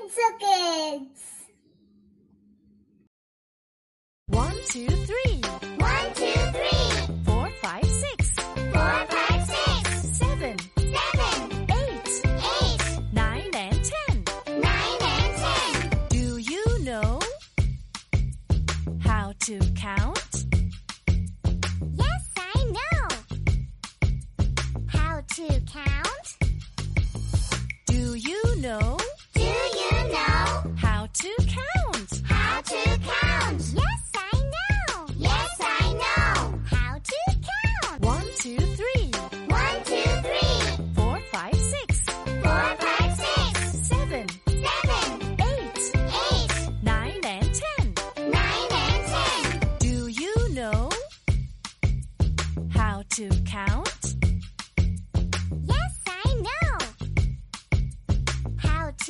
Kidzo Kids. One, two, three. One, two, three, Four, five, six. four, five, six, Seven, seven, eight, eight, nine, and ten. nine, and ten. Do you know how to count? Yes, I know how to count. Do you know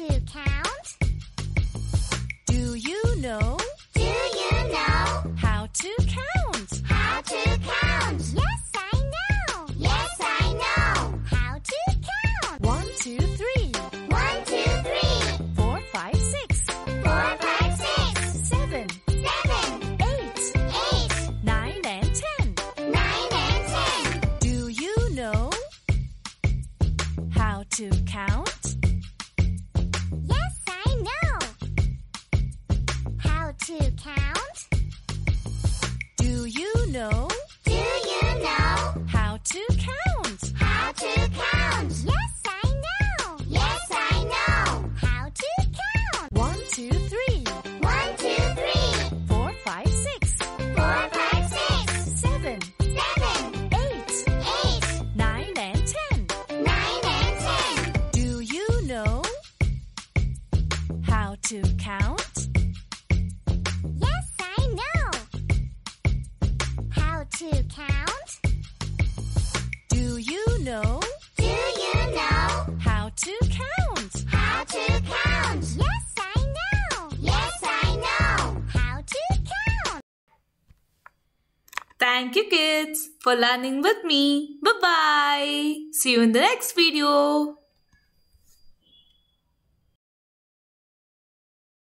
to count. Do you know to count. Do you know you know Do you know how to count? how to count? Yes, I know. Yes, I know how to count. Thank you kids for learning with me. Bye bye. See you in the next video.